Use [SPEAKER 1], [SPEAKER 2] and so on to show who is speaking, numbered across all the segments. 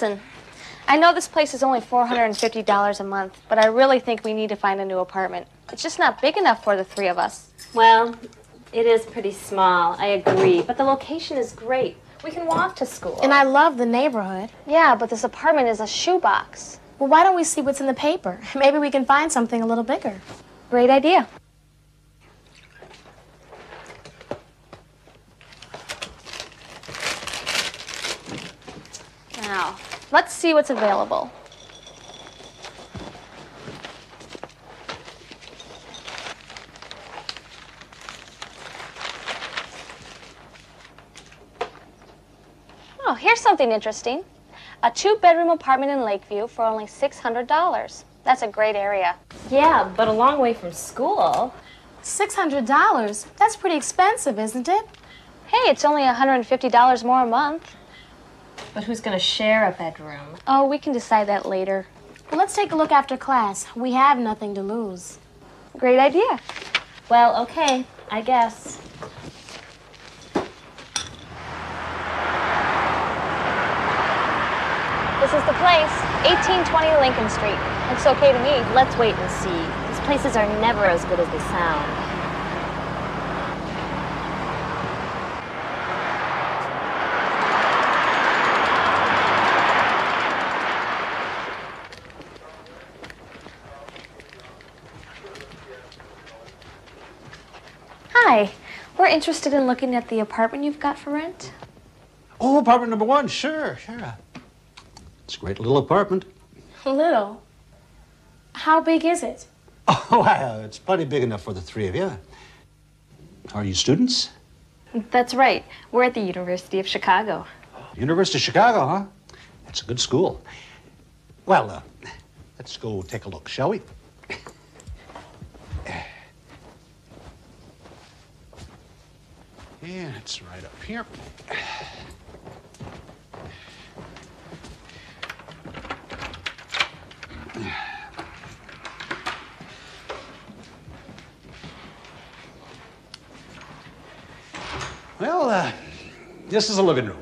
[SPEAKER 1] Listen, I know this place is only $450 a month, but I really think we need to find a new apartment. It's just not big enough for the three of us.
[SPEAKER 2] Well, it is pretty small, I agree, but the location is great. We can walk to school.
[SPEAKER 3] And I love the neighborhood.
[SPEAKER 1] Yeah, but this apartment is a shoebox.
[SPEAKER 3] Well, why don't we see what's in the paper? Maybe we can find something a little bigger.
[SPEAKER 1] Great idea. Now, let's see what's available. Oh, here's something interesting. A two-bedroom apartment in Lakeview for only $600. That's a great area.
[SPEAKER 2] yeah, but a long way from school.
[SPEAKER 3] $600? That's pretty expensive, isn't it?
[SPEAKER 1] Hey, it's only $150 more a month.
[SPEAKER 2] But who's going to share a bedroom?
[SPEAKER 1] Oh, we can decide that later.
[SPEAKER 3] Well, let's take a look after class. We have nothing to lose.
[SPEAKER 1] Great idea.
[SPEAKER 2] Well, okay, I guess.
[SPEAKER 1] This is the place, 1820 Lincoln Street. Looks okay to me.
[SPEAKER 2] Let's wait and see. These places are never as good as they sound.
[SPEAKER 1] Hi. We're interested in looking at the apartment you've got for rent.
[SPEAKER 4] Oh, apartment number one, sure, sure. It's a great little apartment.
[SPEAKER 3] Little. How big is it?
[SPEAKER 4] Oh, wow, it's plenty big enough for the three of you. Are you students?
[SPEAKER 2] That's right. We're at the University of Chicago.
[SPEAKER 4] University of Chicago, huh? That's a good school. Well, uh, let's go take a look, shall we? Yeah, it's right up here. Well, uh, this is a living room.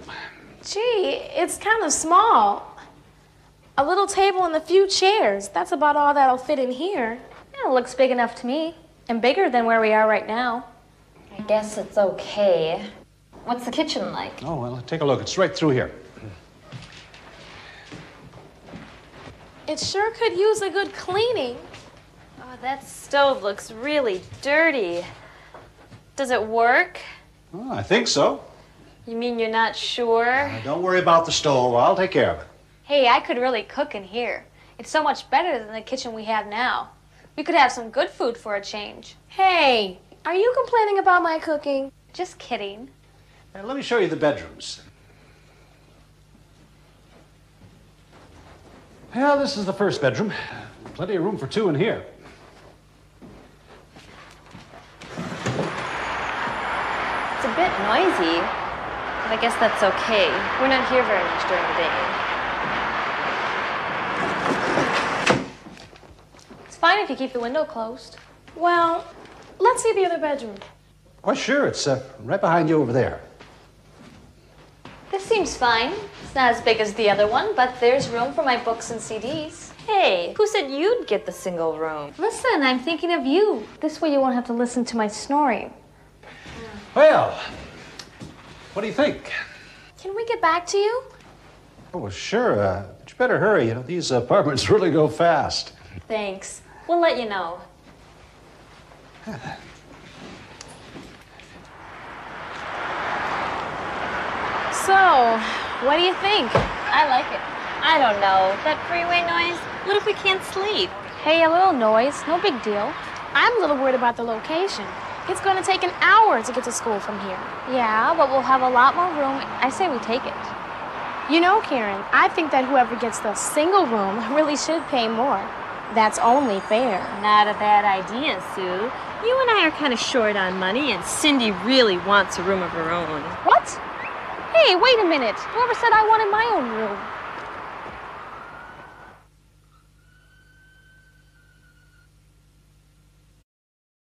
[SPEAKER 3] Gee, it's kind of small. A little table and a few chairs. That's about all that'll fit in here.
[SPEAKER 1] Yeah, it looks big enough to me. And bigger than where we are right now.
[SPEAKER 2] I guess it's okay. What's the kitchen like?
[SPEAKER 4] Oh, well, take a look. It's right through here.
[SPEAKER 3] It sure could use a good cleaning.
[SPEAKER 2] Oh, that stove looks really dirty. Does it work?
[SPEAKER 4] Oh, I think so.
[SPEAKER 2] You mean you're not sure?
[SPEAKER 4] Uh, don't worry about the stove. I'll take care of it.
[SPEAKER 1] Hey, I could really cook in here. It's so much better than the kitchen we have now. We could have some good food for a change.
[SPEAKER 3] Hey, are you complaining about my cooking?
[SPEAKER 1] Just kidding.
[SPEAKER 4] Uh, let me show you the bedrooms. Well, this is the first bedroom. Plenty of room for two in here.
[SPEAKER 2] It's a bit noisy, but I guess that's okay. We're not here very much during the day.
[SPEAKER 1] It's fine if you keep the window closed.
[SPEAKER 3] Well, let's see the other bedroom.
[SPEAKER 4] Why, sure. It's uh, right behind you over there.
[SPEAKER 1] This seems fine. It's not as big as the other one, but there's room for my books and CDs.
[SPEAKER 2] Hey, who said you'd get the single room?
[SPEAKER 1] Listen, I'm thinking of you. This way you won't have to listen to my snoring.
[SPEAKER 4] Well, what do you think?
[SPEAKER 3] Can we get back to you?
[SPEAKER 4] Oh, well, sure. Uh, but you better hurry. You know, these apartments really go fast.
[SPEAKER 2] Thanks. We'll let you know.
[SPEAKER 3] So, what do you think?
[SPEAKER 2] I like it. I don't know. That freeway noise? What if we can't sleep?
[SPEAKER 1] Hey, a little noise, no big deal.
[SPEAKER 3] I'm a little worried about the location. It's going to take an hour to get to school from here.
[SPEAKER 1] Yeah, but we'll have a lot more room. I say we take it.
[SPEAKER 3] You know, Karen, I think that whoever gets the single room really should pay more. That's only fair.
[SPEAKER 2] Not a bad idea, Sue. You and I are kind of short on money, and Cindy really wants a room of her own.
[SPEAKER 1] What? Hey, wait a minute. Whoever said I wanted my own room?